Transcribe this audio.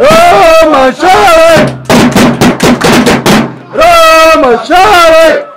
Roma Oh Roma God!